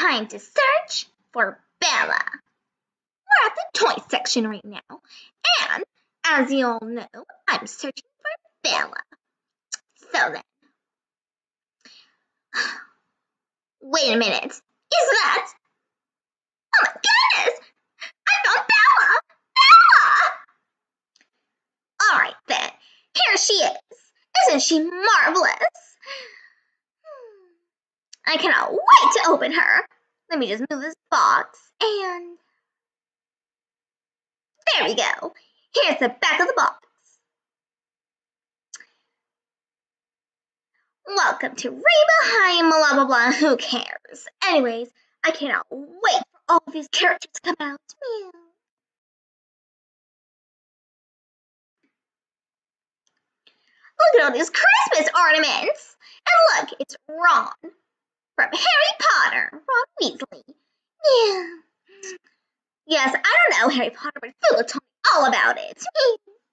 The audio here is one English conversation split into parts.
time to search for Bella. We're at the toy section right now, and as you all know, I'm searching for Bella. So then, wait a minute, is that? Oh my goodness! I found Bella! Bella! Alright then, here she is. Isn't she marvelous? I cannot wait to open her. Let me just move this box and there we go. Here's the back of the box. Welcome to Rainbow High, and blah blah blah, who cares? Anyways, I cannot wait for all these characters to come out. Meow. Look at all these Christmas ornaments! And look, it's Ron from Harry Potter, Ron Weasley. Yeah. Yes, I don't know Harry Potter, but Phil told me all about it.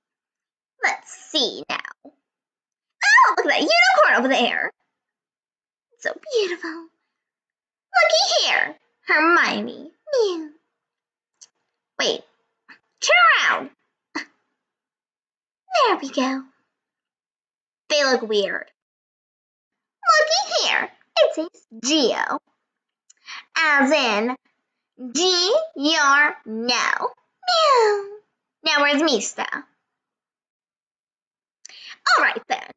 Let's see now. Oh, look at that unicorn over there. It's so beautiful. Looky here, Hermione. Mew. Wait, turn around. There we go. They look weird. Looky here. It says Geo. As in, G, your no. Meow. Now where's Mista? Alright then.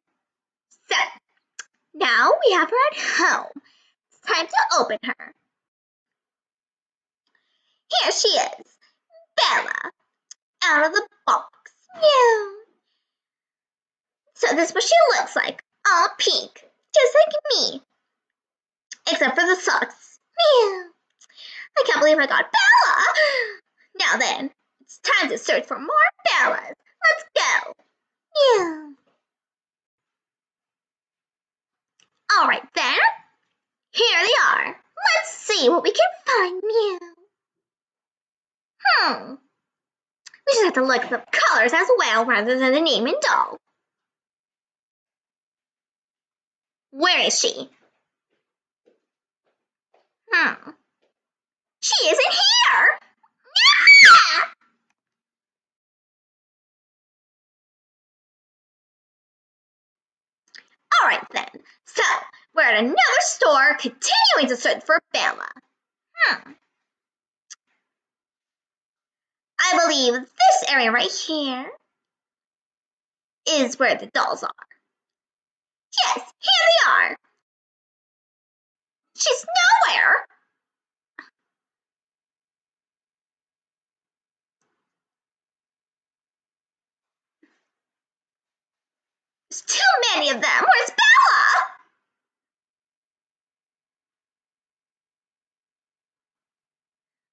So, now we have her at home. It's time to open her. Here she is, Bella, out of the box. Meow. So this is what she looks like, all pink, just like me except for the socks. Meow. I can't believe I got Bella. Now then, it's time to search for more Bellas. Let's go. Meow. All right then. Here they are. Let's see what we can find. Meow. Hmm. We just have to look at the colors as well rather than the name and doll. Where is she? She isn't here! Alright then, so we're at another store continuing to search for Bella. Hmm. I believe this area right here is where the dolls are. Yes, here they are. She's nowhere. There's too many of them. Where's Bella?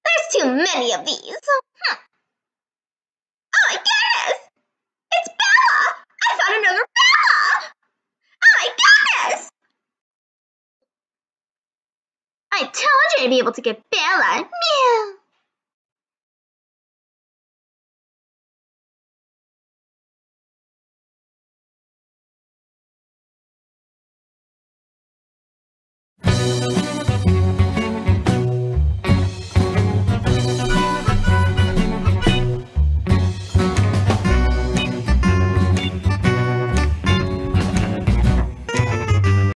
There's too many of these. Hmm. Oh my goodness! It's Bella! I found another Bella! Oh my goodness! I told you I'd be able to get Bella. Meow.